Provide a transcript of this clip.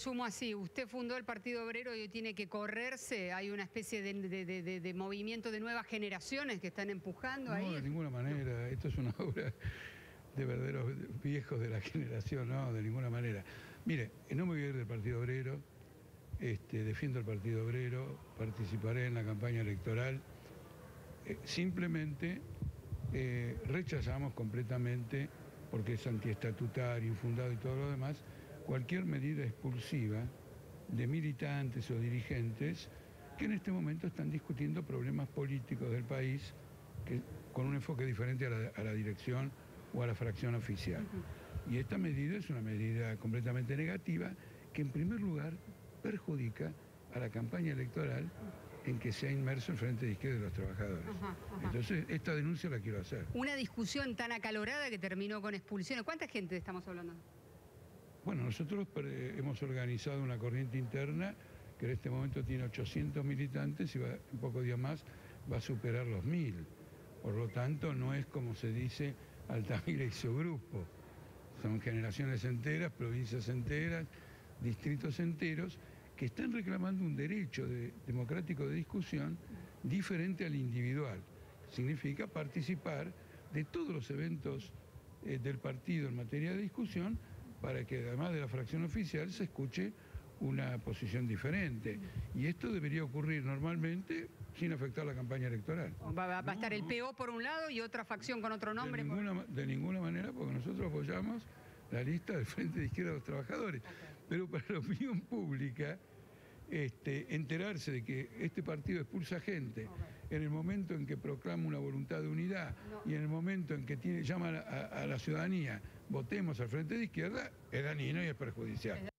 resumo así, usted fundó el Partido Obrero y hoy tiene que correrse, hay una especie de, movimiento de nuevas generaciones que están empujando ahí. No, de ninguna manera, esto es una obra de verdaderos viejos de la generación, no, de ninguna manera. Mire, no me voy a ir del Partido Obrero, este, defiendo el Partido Obrero, participaré en la campaña electoral, eh, simplemente eh, rechazamos completamente, porque es antiestatutario, infundado y todo lo demás, cualquier medida expulsiva de militantes o dirigentes que en este momento están discutiendo problemas políticos del país que, con un enfoque diferente a la, dirección o a la fracción oficial. Y esta medida es una medida completamente negativa que en primer lugar perjudica a la campaña electoral en que se ha inmerso el Frente de Izquierda de los Trabajadores. Entonces, esta denuncia la quiero hacer. Una discusión tan acalorada que terminó con expulsiones. ¿Cuánta gente estamos hablando? Bueno, nosotros hemos organizado una corriente interna que en este momento tiene 800 militantes y en pocos días más va a superar los 1000. Por lo tanto, no es como se dice Altamira y su grupo. Son generaciones enteras, provincias enteras, distritos enteros que están reclamando un derecho democrático de discusión diferente al individual. Significa participar de todos los eventos eh, del partido en materia de discusión para que además de la fracción oficial se escuche una posición diferente. Y esto debería ocurrir normalmente sin afectar la campaña electoral. Va, a estar el PO por un lado y otra facción con otro nombre. De ninguna, manera, porque nosotros apoyamos la lista del Frente de Izquierda de los Trabajadores. Pero para la opinión pública, este, enterarse de que este partido expulsa gente. En el momento en que proclama una voluntad de unidad y en el momento en que tiene, llama a, la ciudadanía, votemos al frente de izquierda, es dañino y es perjudicial.